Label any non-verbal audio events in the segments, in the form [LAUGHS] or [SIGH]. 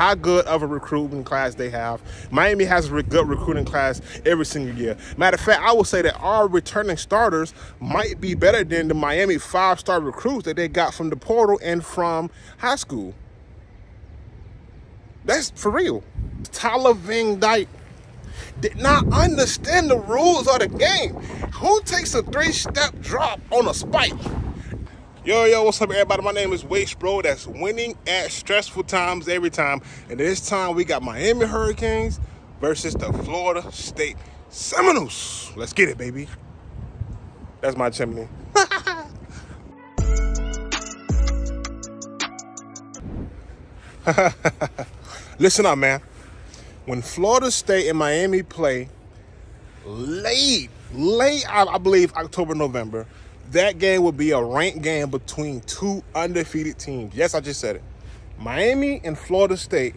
how good of a recruiting class they have. Miami has a good recruiting class every single year. Matter of fact, I will say that our returning starters might be better than the Miami five-star recruits that they got from the portal and from high school. That's for real. Tyler Van Dyke did not understand the rules of the game. Who takes a three-step drop on a spike? Yo, yo, what's up, everybody? My name is Wastebro. That's winning at stressful times every time. And this time we got Miami Hurricanes versus the Florida State Seminoles. Let's get it, baby. That's my chimney. [LAUGHS] Listen up, man. When Florida State and Miami play late, late, I, I believe October, November, that game will be a ranked game between two undefeated teams. Yes, I just said it. Miami and Florida State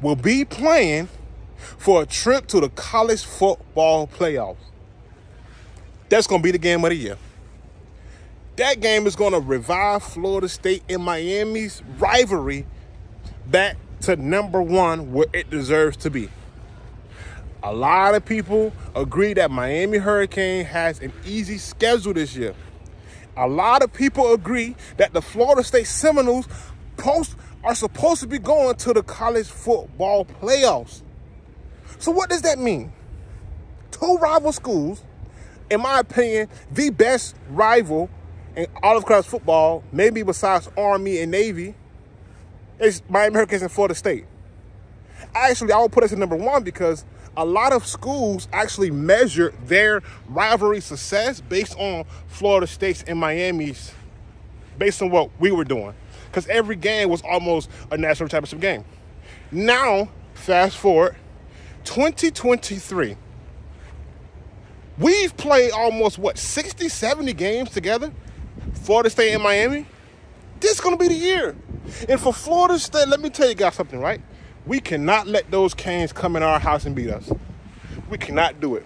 will be playing for a trip to the college football playoffs. That's going to be the game of the year. That game is going to revive Florida State and Miami's rivalry back to number one where it deserves to be. A lot of people agree that Miami Hurricane has an easy schedule this year. A lot of people agree that the Florida State Seminoles post are supposed to be going to the college football playoffs. So what does that mean? Two rival schools, in my opinion, the best rival in all of college football, maybe besides Army and Navy, is Miami Hurricanes and Florida State. Actually, I will put us at number one because a lot of schools actually measure their rivalry success based on Florida State's and Miami's, based on what we were doing. Because every game was almost a national championship game. Now, fast forward, 2023. We've played almost, what, 60, 70 games together? Florida State and Miami? This is going to be the year. And for Florida State, let me tell you guys something, right? We cannot let those Canes come in our house and beat us. We cannot do it.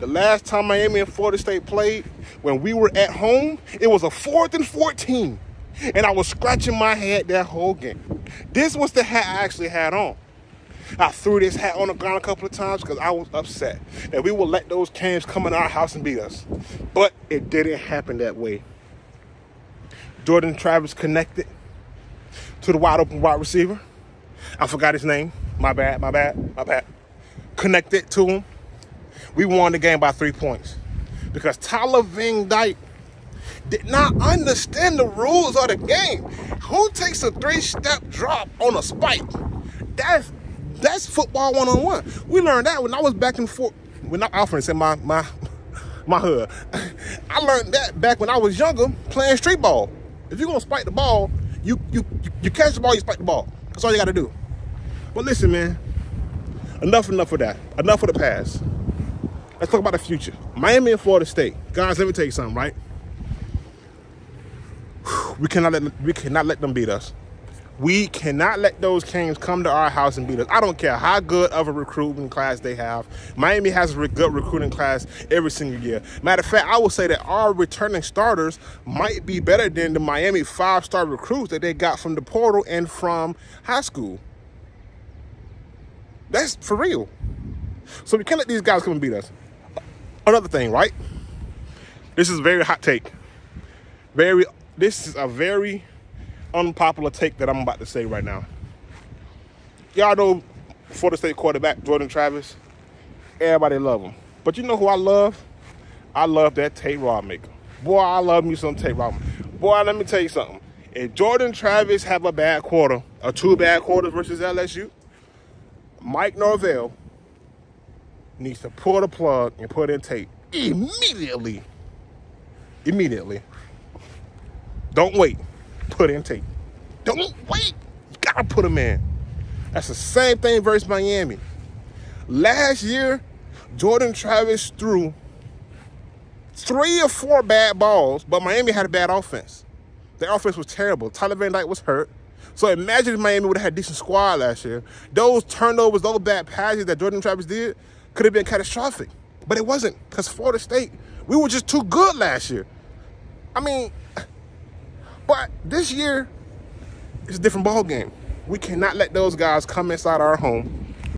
The last time Miami and Florida State played, when we were at home, it was a fourth and 14. And I was scratching my head that whole game. This was the hat I actually had on. I threw this hat on the ground a couple of times because I was upset that we would let those Canes come in our house and beat us. But it didn't happen that way. Jordan Travis connected to the wide open wide receiver. I forgot his name. My bad, my bad, my bad. Connected to him. We won the game by three points because Tyler Van Dyke did not understand the rules of the game. Who takes a three-step drop on a spike? That's that's football one-on-one. We learned that when I was back and forth. When I often said my my [LAUGHS] my hood. [LAUGHS] I learned that back when I was younger playing street ball. If you're gonna spike the ball, you you you catch the ball, you spike the ball. That's all you gotta do. But listen, man, enough enough of that. Enough of the past. Let's talk about the future. Miami and Florida State. Guys, let me tell you something, right? We cannot let them, we cannot let them beat us. We cannot let those Canes come to our house and beat us. I don't care how good of a recruiting class they have. Miami has a good recruiting class every single year. Matter of fact, I will say that our returning starters might be better than the Miami five-star recruits that they got from the portal and from high school. That's for real. So we can't let these guys come and beat us. Another thing, right? This is a very hot take. Very, this is a very unpopular take that I'm about to say right now. Y'all know Florida State quarterback Jordan Travis. Everybody love him. But you know who I love? I love that Tate Rodemaker. Boy, I love me some Tate Rodemaker. Boy, let me tell you something. If Jordan Travis have a bad quarter, or two bad quarters versus LSU, Mike Norvell needs to pull the plug and put in Tate immediately. Immediately. Don't wait put in Tate. Don't wait. You gotta put him in. That's the same thing versus Miami. Last year, Jordan Travis threw three or four bad balls, but Miami had a bad offense. The offense was terrible. Tyler Van Dyke was hurt. So imagine if Miami would have had a decent squad last year. Those turnovers, those bad passes that Jordan Travis did could have been catastrophic. But it wasn't because Florida State, we were just too good last year. I mean, but this year, it's a different ball game. We cannot let those guys come inside our home